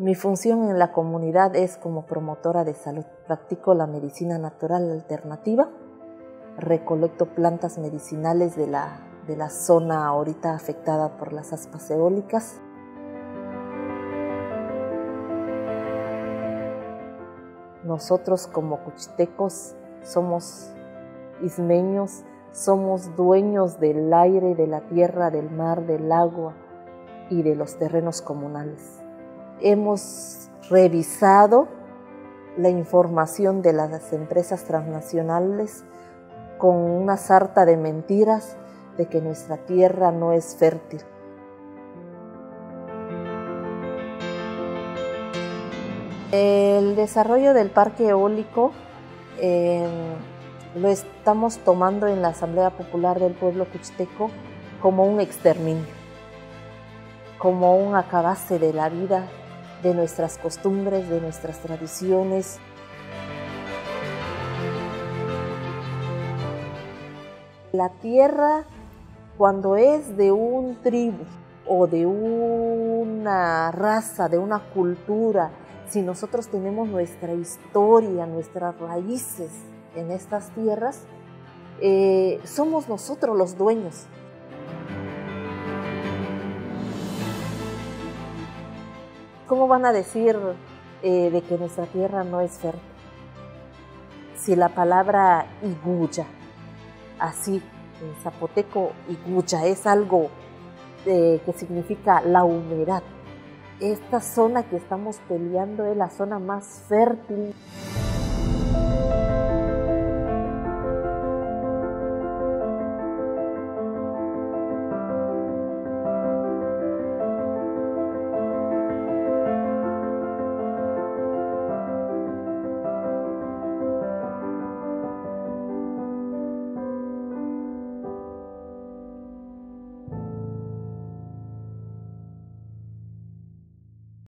Mi función en la comunidad es como promotora de salud. Practico la medicina natural alternativa, recolecto plantas medicinales de la, de la zona ahorita afectada por las aspas eólicas. Nosotros como cuchitecos somos ismeños, somos dueños del aire, de la tierra, del mar, del agua y de los terrenos comunales. Hemos revisado la información de las empresas transnacionales con una sarta de mentiras de que nuestra tierra no es fértil. El desarrollo del parque eólico eh, lo estamos tomando en la Asamblea Popular del Pueblo Cuchiteco como un exterminio, como un acabase de la vida, de nuestras costumbres, de nuestras tradiciones. La tierra, cuando es de un tribu o de una raza, de una cultura, si nosotros tenemos nuestra historia, nuestras raíces, en estas tierras, eh, somos nosotros los dueños. ¿Cómo van a decir eh, de que nuestra tierra no es fértil? Si la palabra iguya, así en zapoteco iguya, es algo eh, que significa la humedad. Esta zona que estamos peleando es la zona más fértil.